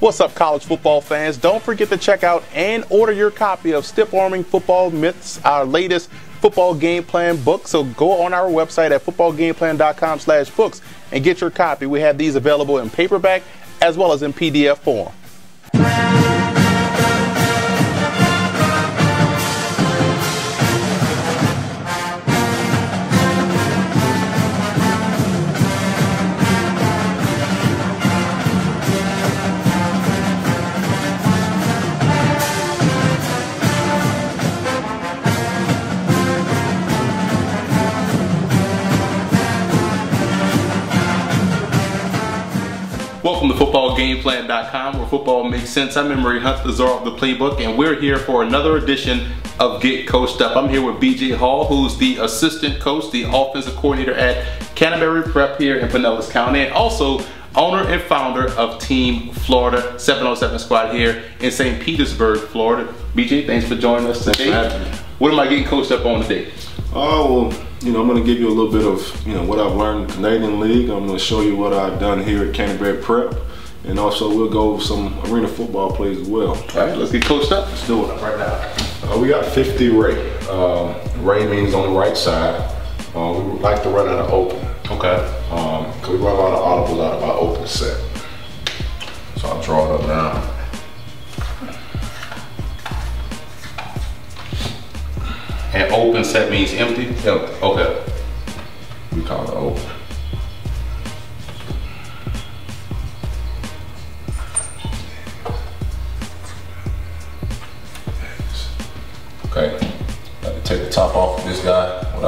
What's up, college football fans? Don't forget to check out and order your copy of Stiff Arming Football Myths, our latest football game plan book. So go on our website at footballgameplan.com slash books and get your copy. We have these available in paperback as well as in PDF form. footballgameplan.com where football makes sense. I'm Emory Hunt, the czar of the playbook, and we're here for another edition of Get Coached Up. I'm here with BJ Hall, who's the assistant coach, the offensive coordinator at Canterbury Prep here in Pinellas County, and also owner and founder of Team Florida 707 Squad here in St. Petersburg, Florida. BJ, thanks for joining us today. What am I getting coached up on today? Oh, well, you know, I'm going to give you a little bit of, you know, what I've learned in the Canadian League. I'm going to show you what I've done here at Canterbury Prep. And also, we'll go over some arena football plays as well. All right, let's get coached up. Let's do it right now. Uh, we got 50 Ray. Uh, Ray means on the right side. Uh, we like to run out of open. Okay. Um, Cause we run a lot of audibles out of our open set. So I'll draw it up now. And open set means empty? Empty. Okay.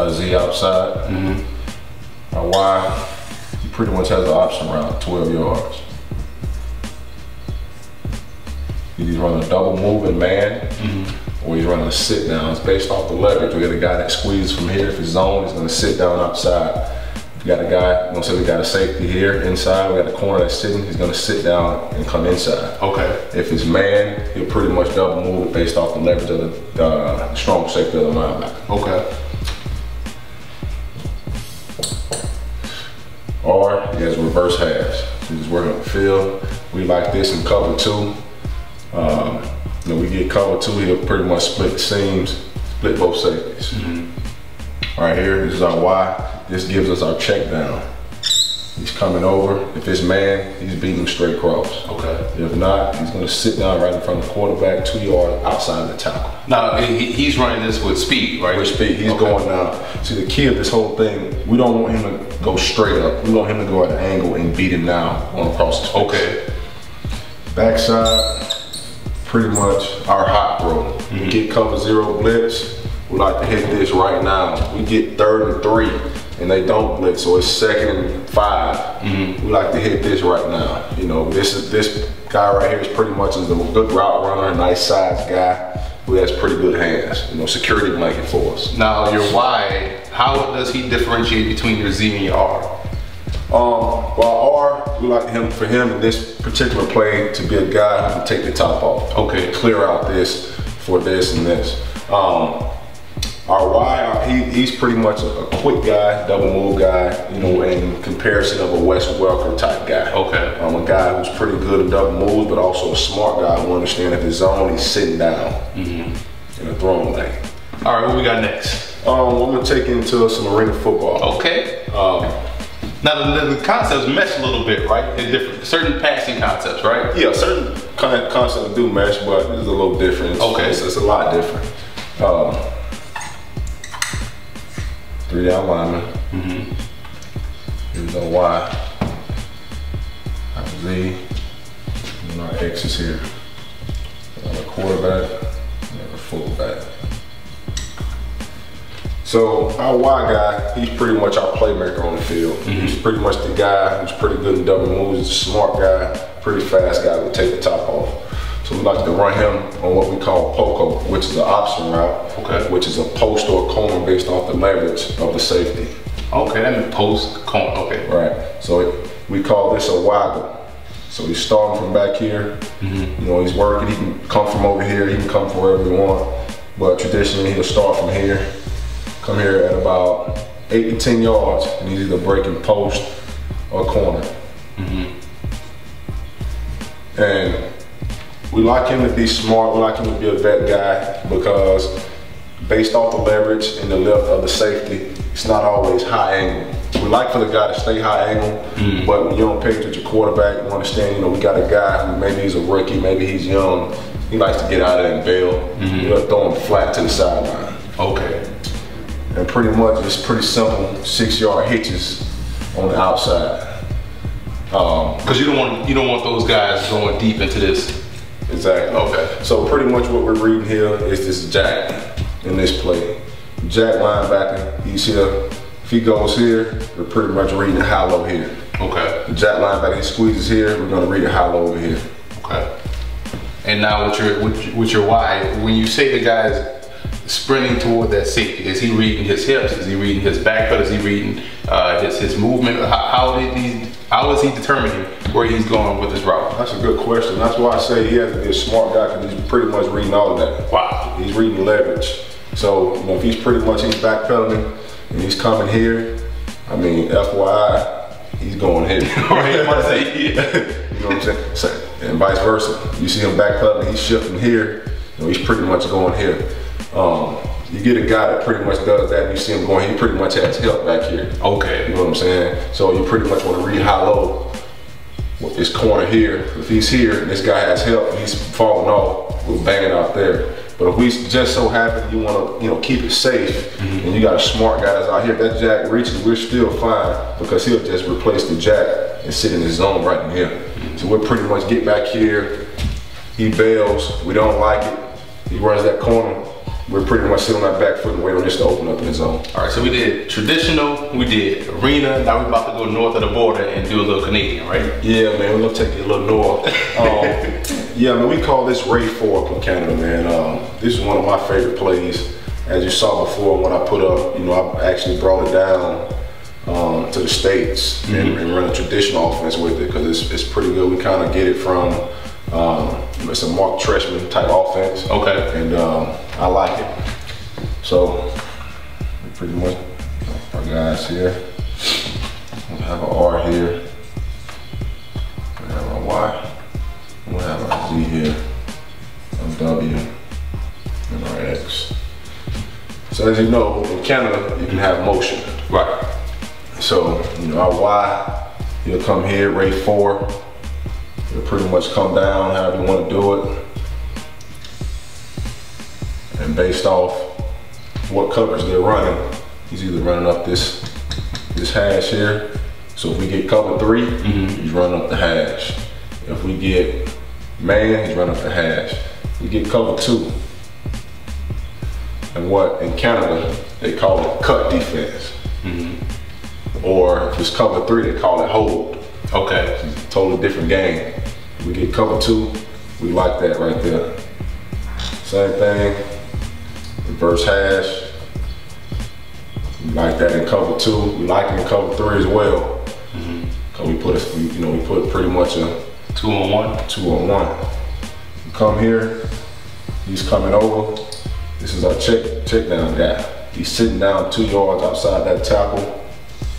Our Z outside. Mm-hmm. Our Y, he pretty much has an option around 12 yards. He's running a double move moving man, or he's running a sit down. It's based off the leverage. We got a guy that squeezes from here. If it's zone, he's gonna sit down outside. We got a guy, you know, say we got a safety here inside. We got a corner that's sitting. He's gonna sit down and come inside. Okay. If it's man, he'll pretty much double move it based off the leverage of the uh, strong safety of the linebacker. Okay. Or has reverse halves. He's just working on the field. We like this in cover two. Um, know, we get cover two, he'll pretty much split the seams, split both safeties. Right here, this is our Y. This gives us our check down. He's coming over. If it's man, he's beating straight across. Okay. If not, he's gonna sit down right in front of the quarterback, two yards outside of the tackle. Now, he's running this with speed, right? With speed, he's Okay. going down. See, the key of this whole thing, we don't want him to go straight up. We want him to go at an angle and beat him now on across. Okay. Backside, pretty much our hot throw. We mm-hmm. get cover zero blitz. We like to hit this right now. We get third and three, and they don't blitz, so it's second and 5 We like to hit this right now. You know, this is this guy right here is pretty much is a good route runner, nice size guy who has pretty good hands. You know, security blanket for us. Now, your Y, how does he differentiate between your Z and your R? Um, well, R, we like him for him in this particular play to be a guy who can take the top off. Okay. Clear out this for this and this. Um, our Y, uh, he, he's pretty much a, quick guy, double move guy, you know, in comparison of a Wes Welker type guy. Okay. Um, a guy who's pretty good at double moves, but also a smart guy who understands if his zone, he's sitting down in a throwing lane. All right, what we got next? Um, I'm gonna take into some arena football. Okay. Um, Now, the, the concepts mesh a little bit, right? In different, certain passing concepts, right? Yeah, certain kind of concepts do mesh, but it's a little different. It's- Okay. It's, it's a lot different. Um, three down lineman. Mm-hmm. Here's our Y. Our Z. And our X is here. We have a quarterback and a fullback. So our Y guy, he's pretty much our playmaker on the field. He's pretty much the guy who's pretty good in double moves. He's a smart guy, pretty fast guy. Will take the top off. So we like to run him on what we call POCO, which is an option route, Okay. which is a post or a corner based off the leverage of the safety. Okay, that means post, corner, okay. Right. So it, we call this a waggle. So he's starting from back here. Mm-hmm. You know, he's working. He can come from over here. He can come from wherever he want. But traditionally, he'll start from here, come here at about eight to 10 yards, and he's either breaking post or corner. Mm-hmm. And we like him to be smart, we like him to be a vet guy because based off the leverage and the lift of the safety, it's not always high angle. We like for the guy to stay high angle, mm. but when you don't pay to quarterback, you understand, you know, we got a guy who maybe he's a rookie, maybe he's young, he likes to get out of there and bail. Mm-hmm. You know, throw him flat to the sideline. Okay. And pretty much it's pretty simple six yard hitches on the outside. Because um, you don't want you don't want those guys going deep into this. Exactly. Okay. So pretty much what we're reading here is this jack in this play. Jack linebacker, he's here. If he goes here, we're pretty much reading the hollow here. Okay. The jack linebacker, he squeezes here, we're gonna read the hollow over here. Okay. And now with your with, with your why, when you say the guy's sprinting toward that safety, is he reading his hips? Is he reading his back foot? Is he reading uh, his his movement? How, how did he how is he determining where he's going with his route? That's a good question. That's why I say he has to be a smart guy because he's pretty much reading all of that. Wow. He's reading leverage. So you know, if he's pretty much he's backpedaling and he's coming here, I mean, FYI, he's going here. right, I'm say, yeah. you know what I'm saying? So, and vice versa. You see him backpedaling, he's shifting here, you know, he's pretty much going here. Um, you get a guy that pretty much does that and you see him going, he pretty much has help back here. Okay. You know what I'm saying? So you pretty much want to read high low this corner here. If he's here and this guy has help he's falling off, we're banging out there. But if we just so happen you want to, you know, keep it safe, mm -hmm. and you got a smart guy that's out here, that jack reaches, we're still fine because he'll just replace the jack and sit in his zone right in here. Mm -hmm. So we'll pretty much get back here. He bails. We don't like it. He runs that corner we're pretty much sitting on our back foot and waiting on this to open up in the zone. All right, so we did traditional, we did arena, now we're about to go north of the border and do a little Canadian, right? Yeah, man, we're gonna take it a little north. um, yeah, man, we call this Ray 4 from Canada, man. Um, this is one of my favorite plays. As you saw before when I put up, you know, I actually brought it down um, to the States mm -hmm. and, mm-hmm. and, run a traditional offense with it because it's, it's pretty good. We kind of get it from um, it's a Mark Trestman type offense. Okay. And um, I like it. So pretty much our guys here. We have an R here. We have a Y. We have our Z here. A W and our X. So as you know, in Canada, you can have motion. Right. So, you know, our Y, he'll come here, Ray four, It'll pretty much come down however you want to do it. And based off what covers they're running, he's either running up this this hash here. So if we get cover 3 mm -hmm. he's running up the hash. If we get man, he's running up the hash. We get cover two. And what in Canada, they call it cut defense. Mm -hmm. Or if it's cover three, they call it hold. Okay. Totally different game. We get cover two, we like that right there. Same thing, reverse hash. We like that in cover two. We like it in cover three as well. Mm -hmm. Cause we put a, you know, we put pretty much a two on one. Two on one. You come here, he's coming over. This is our check check down guy. He's sitting down two yards outside that tackle,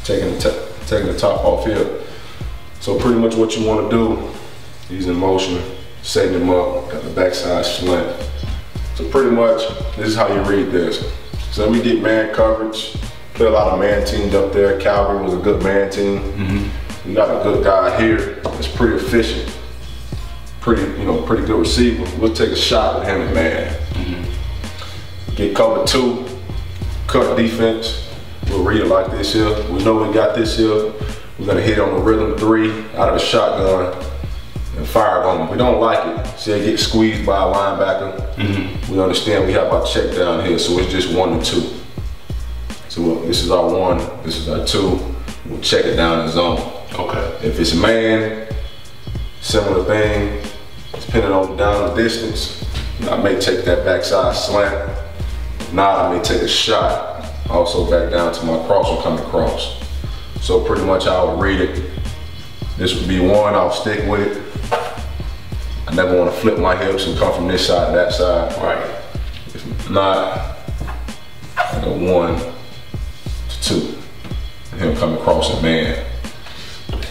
taking the taking the top off here. So pretty much what you want to do He's in motion, setting him up, got the backside slant. So pretty much, this is how you read this. So we get man coverage, play a lot of man teams up there. Calgary was a good man team. Mm -hmm. We got a good guy here that's pretty efficient, pretty, you know, pretty good receiver. We'll take a shot with him and man. Mm -hmm. Get cover two, cut defense. We'll read it like this here. We know we got this here. We're gonna hit on the rhythm three out of a shotgun and fired on them. We don't like it. See, they get squeezed by a linebacker. Mm -hmm. We understand we have our check down here, so it's just one and two. So this is our one, this is our two. We'll check it down in zone. Okay. If it's a man, similar thing, depending on the down the distance, I may take that backside slant. Not, I may take a shot, also back down to my cross will come across. So pretty much I would read it. This would be one, I'll stick with it. I never want to flip my hips and come from this side to that side. Right. If not, I go one to two. And he'll come across a man.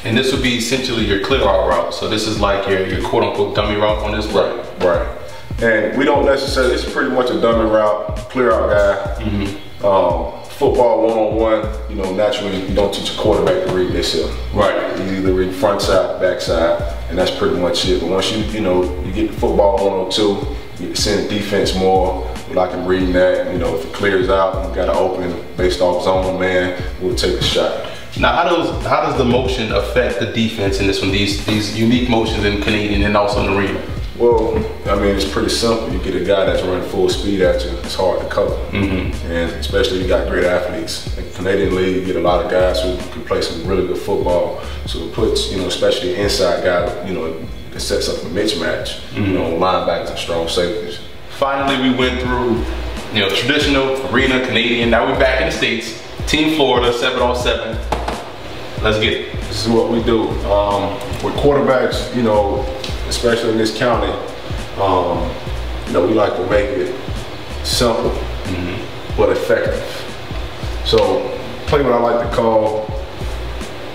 And this would be essentially your clear out route. So this is like your, your quote unquote dummy route on this play. Right, right. And we don't necessarily, it's pretty much a dummy route, clear out guy. Mm-hmm. Um, football one on one, you know, naturally you don't teach a quarterback to read themselves. Right. You either read front side, back side, and that's pretty much it. But once you, you know, you get the football one on two, you get to send defense more. Like them reading that. You know, if it clears out and got to open based off zone man, we'll take a shot. Now, how does how does the motion affect the defense in this one? These these unique motions in Canadian and also in the arena. Well, I mean, it's pretty simple. You get a guy that's running full speed at you, it's hard to cover. Mm-hmm. And especially you got great athletes. In Canadian League, you get a lot of guys who can play some really good football. So it puts, you know, especially inside guy, you know, it sets up a mismatch, mm-hmm. you know, linebackers and strong safeties. Finally, we went through, you know, traditional arena, Canadian. Now we're back in the States. Team Florida, seven on seven. Let's get it. This is what we do. Um, with quarterbacks, you know, especially in this county, um, you know, we like to make it simple mm-hmm. but effective. So, play what I like to call,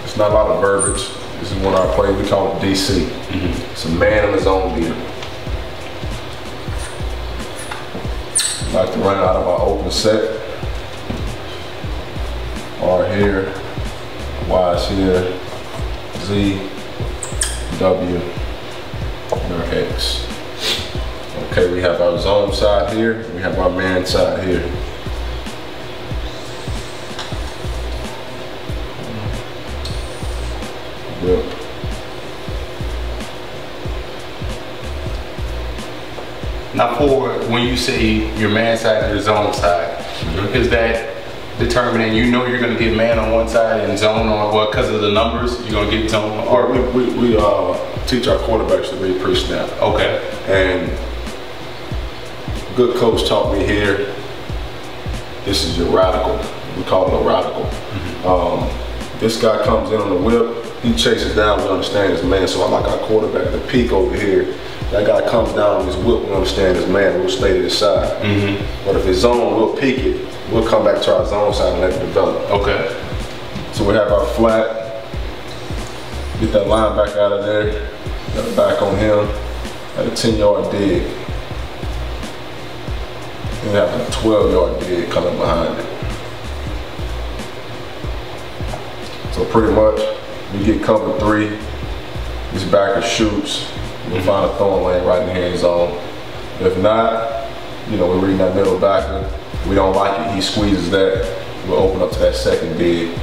it's not a lot of verbiage. This is of our plays, we call it DC. Mm-hmm. It's a man in his own deal. like to run out of our open set. R here, Y is here, Z, W, and our X. Okay, we have our zone side here, we have our man side here. Whip. Now for when you say your man side and your zone side, mm -hmm. is that determining you know you're going to get man on one side and zone on well because of the numbers you're going to get zone or we, we, we uh, teach our quarterbacks to read pre-snap. Okay. And good coach taught me here. This is your radical. We call it a radical. Mm -hmm. um, this guy comes in on the whip. He chases down. We understand his man. So I'm like our quarterback to peek over here that guy comes down with his whip, we understand his man, we'll stay to his side. Mm-hmm. But if his zone, we'll peek it, we'll come back to our zone side and let it develop. Okay. So we have our flat, get that linebacker out of there, got it back on him, at a 10 yard dig. And we have a 12 yard dig coming behind it. So pretty much, we get cover three, this backer shoots, We'll find a throwing lane right in the hand zone. If not, you know, we're reading that middle backer. We don't like it. He squeezes that. We'll open up to that second dig.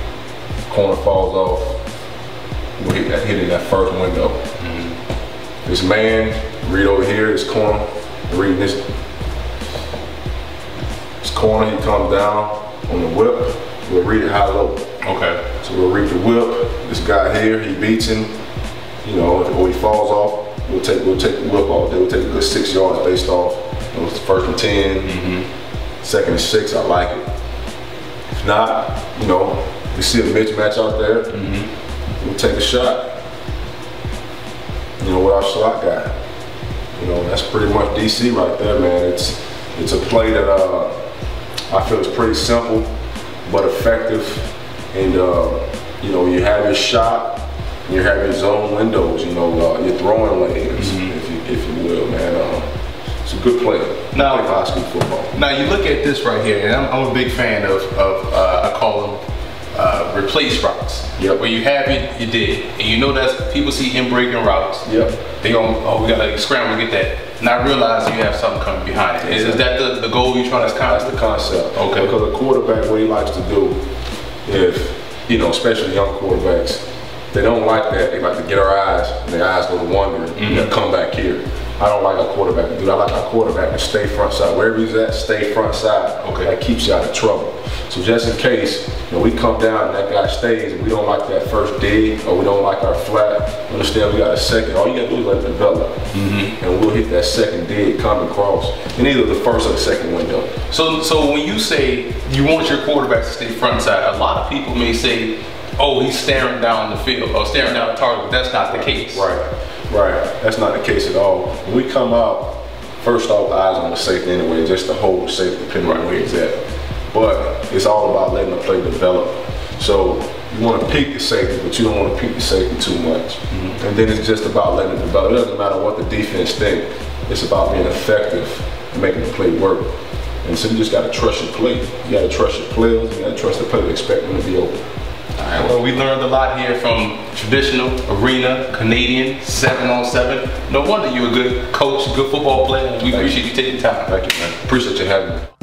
Corner falls off. We'll hit that hitting that first window. Mm-hmm. This man, read over here, this corner, reading this, this corner, he comes down on the whip. We'll read it high low. Okay. So we'll reap the whip. This guy here, he beats him. You know, or he falls off, We'll take we'll take the whip off. They will take a good six yards based off. It was first and 10 mm-hmm. second and six. I like it. If not, you know, we see a mismatch out there. Mm-hmm. We'll take a shot. You know, with our slot guy. You know, that's pretty much DC right there, man. It's it's a play that uh, I feel is pretty simple but effective. And uh, you know, you have your shot you have having zone windows, you know, uh, your throwing lanes, mm-hmm. if, you, if you will, man. Uh, it's a good play. Now, play high school football. Now you look at this right here, and I'm, I'm a big fan of, of uh, I call them uh, replace routes. Yep. Where you have it, you did, and you know that people see him breaking routes. Yep. They go, oh, we gotta scramble to get that. Not realize you have something coming behind it. Is, is that the, the goal you're trying to? That's the concept. Okay. Because a quarterback, what he likes to do, if you know, especially young quarterbacks they don't like that. They like to get our eyes, and their eyes go to wandering, mm-hmm. and come back here. I don't like a quarterback to do that. I like a quarterback to stay front side. Wherever he's at, stay front side. Okay. That keeps you out of trouble. So just in case, you know, we come down and that guy stays and we don't like that first dig or we don't like our flat, understand we got a second. All you gotta do is let it develop. Mm-hmm. And we'll hit that second dig, come across, in either the first or the second window. So so when you say you want your quarterback to stay front side, a lot of people may say oh, he's staring down the field or staring down the target. That's not the case. Right, right. That's not the case at all. When we come out, first off, eyes on the safety anyway, just to hold the safety depending right. on where he's at. But it's all about letting the play develop. So you want to peak the safety, but you don't want to peak the safety too much. Mm-hmm. And then it's just about letting it develop. It doesn't matter what the defense think. It's about being effective and making the play work. And so you just got to trust your play. You got to trust your players. You got to trust the player. To expect them to be open. All right, well, we learned a lot here from traditional, arena, Canadian, seven on seven. No wonder you're a good coach, good football player. We Thank appreciate you. you taking time. Thank you, man. Appreciate you having me.